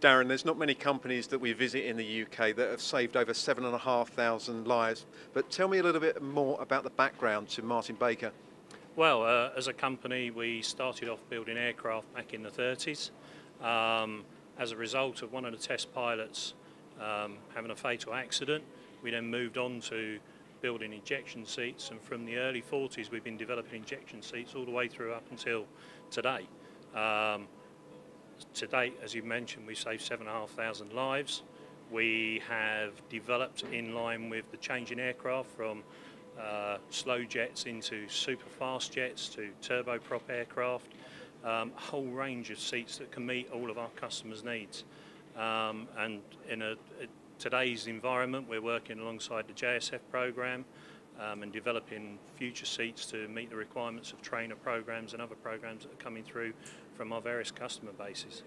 Darren, there's not many companies that we visit in the UK that have saved over 7,500 lives. But tell me a little bit more about the background to Martin Baker. Well, uh, as a company, we started off building aircraft back in the 30s. Um, as a result of one of the test pilots um, having a fatal accident, we then moved on to building ejection seats, and from the early 40s, we've been developing ejection seats all the way through up until today. Um, to date, as you mentioned, we've saved 7,500 lives. We have developed in line with the changing aircraft from uh, slow jets into super fast jets to turboprop aircraft, um, a whole range of seats that can meet all of our customers' needs. Um, and in a, a, today's environment, we're working alongside the JSF program um, and developing future seats to meet the requirements of trainer programs and other programs that are coming through from our various customer bases.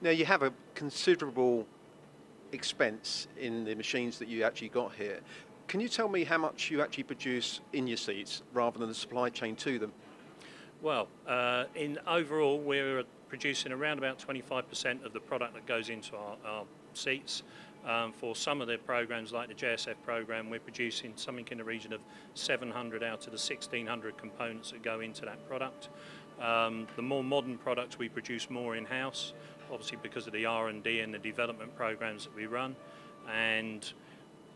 Now you have a considerable expense in the machines that you actually got here. Can you tell me how much you actually produce in your seats rather than the supply chain to them? Well, uh, in overall, we're producing around about 25% of the product that goes into our, our seats. Um, for some of their programs like the JSF program, we're producing something in the region of 700 out of the 1600 components that go into that product. Um, the more modern products we produce more in-house, obviously because of the R&D and the development programs that we run. And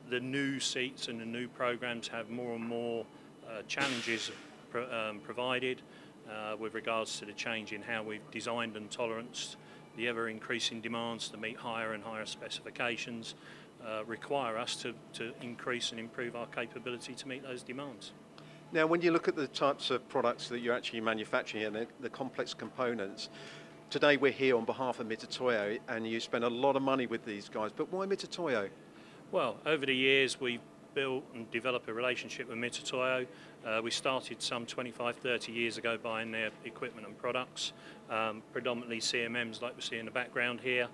the new seats and the new programs have more and more uh, challenges pro um, provided uh, with regards to the change in how we've designed and toleranced the ever increasing demands to meet higher and higher specifications uh, require us to, to increase and improve our capability to meet those demands. Now, when you look at the types of products that you're actually manufacturing and the, the complex components, today we're here on behalf of Mitutoyo and you spend a lot of money with these guys, but why Mitutoyo? Well, over the years we've built and develop a relationship with Mitutoyo. Uh, we started some 25, 30 years ago buying their equipment and products, um, predominantly CMMs like we see in the background here,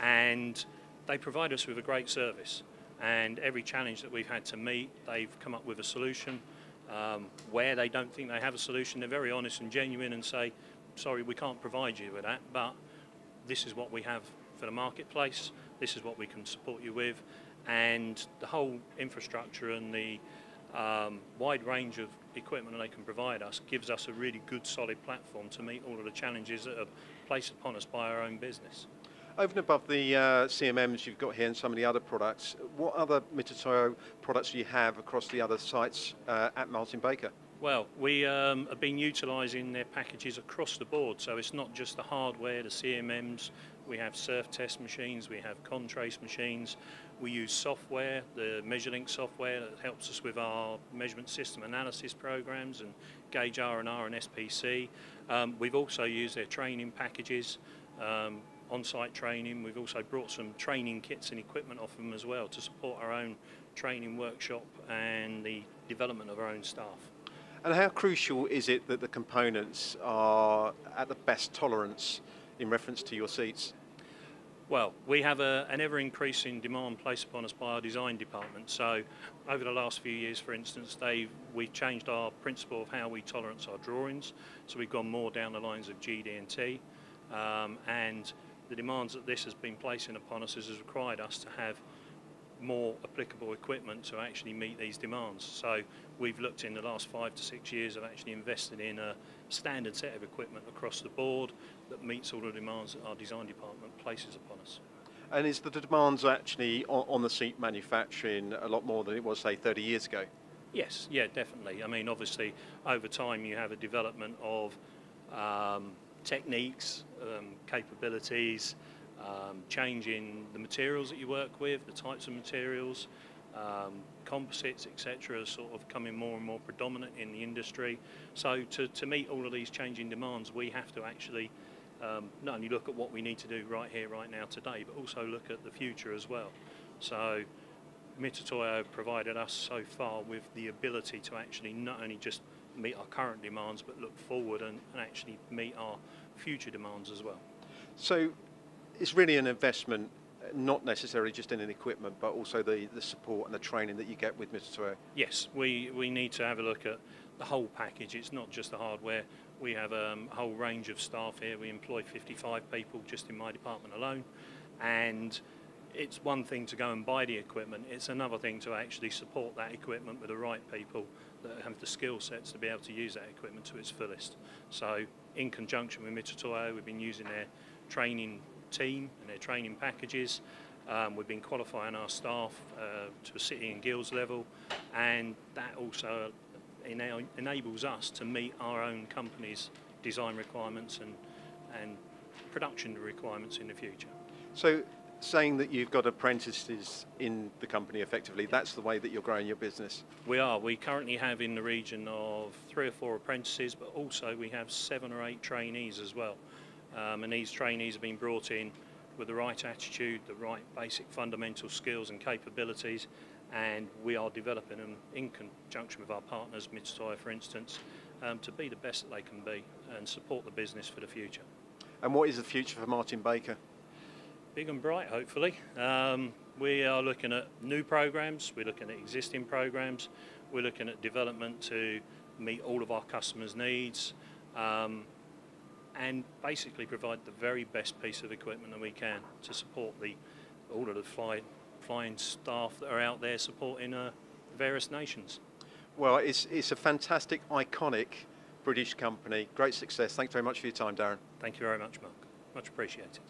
and they provide us with a great service. And every challenge that we've had to meet, they've come up with a solution. Um, where they don't think they have a solution, they're very honest and genuine and say, sorry, we can't provide you with that, but this is what we have for the marketplace, this is what we can support you with, and the whole infrastructure and the um, wide range of equipment they can provide us gives us a really good solid platform to meet all of the challenges that are placed upon us by our own business. Over and above the uh, CMMs you've got here and some of the other products, what other Mitutoyo products do you have across the other sites uh, at Martin Baker? Well, we um, have been utilising their packages across the board, so it's not just the hardware, the CMMs, we have Surftest machines, we have Contracer machines, we use software, the MeasureLink software that helps us with our measurement system analysis programs and Gauge R&R and SPC. Um, we've also used their training packages, um, on-site training. We've also brought some training kits and equipment off them as well to support our own training workshop and the development of our own staff. And how crucial is it that the components are at the best tolerance in reference to your seats? Well, we have a, an ever increasing demand placed upon us by our design department. So, over the last few years, for instance, we've changed our principle of how we tolerance our drawings. So, we've gone more down the lines of GD&T, um, and the demands that this has been placing upon us has required us to have more applicable equipment to actually meet these demands. So we've looked in the last five to six years of actually investing in a standard set of equipment across the board that meets all the demands that our design department places upon us. And is the demands actually on, on the seat manufacturing a lot more than it was, say, 30 years ago? Yes, yeah, definitely. I mean, obviously, over time you have a development of um, techniques, um, capabilities, um, changing the materials that you work with, the types of materials, um, composites, etc., are sort of coming more and more predominant in the industry. So to, to meet all of these changing demands, we have to actually um, not only look at what we need to do right here, right now, today, but also look at the future as well. So Mitutoyo provided us so far with the ability to actually not only just meet our current demands, but look forward and, and actually meet our future demands as well. So it's really an investment, not necessarily just in an equipment, but also the, the support and the training that you get with Mitutoyo. Yes, we, we need to have a look at the whole package. It's not just the hardware. We have um, a whole range of staff here. We employ 55 people just in my department alone. And it's one thing to go and buy the equipment, it's another thing to actually support that equipment with the right people that have the skill sets to be able to use that equipment to its fullest. So, in conjunction with Mitutoyo, we've been using their training team and their training packages. Um, we've been qualifying our staff uh, to a city and guilds level, and that also ena- enables us to meet our own company's design requirements and, and production requirements in the future. So, saying that you've got apprentices in the company effectively, that's the way that you're growing your business. We are. We currently have in the region of three or four apprentices, but also we have seven or eight trainees as well. Um, and these trainees have been brought in with the right attitude, the right basic fundamental skills and capabilities, and we are developing them in conjunction with our partners, Mitsui for instance, um, to be the best that they can be and support the business for the future. And what is the future for Martin Baker? Big and bright, hopefully. Um, we are looking at new programs, we're looking at existing programs, we're looking at development to meet all of our customers' needs. Um, and basically provide the very best piece of equipment that we can to support the all of the fly, flying staff that are out there supporting uh, various nations. Well, it's, it's a fantastic, iconic British company. Great success. Thanks very much for your time, Darren. Thank you very much, Mark. Much appreciated.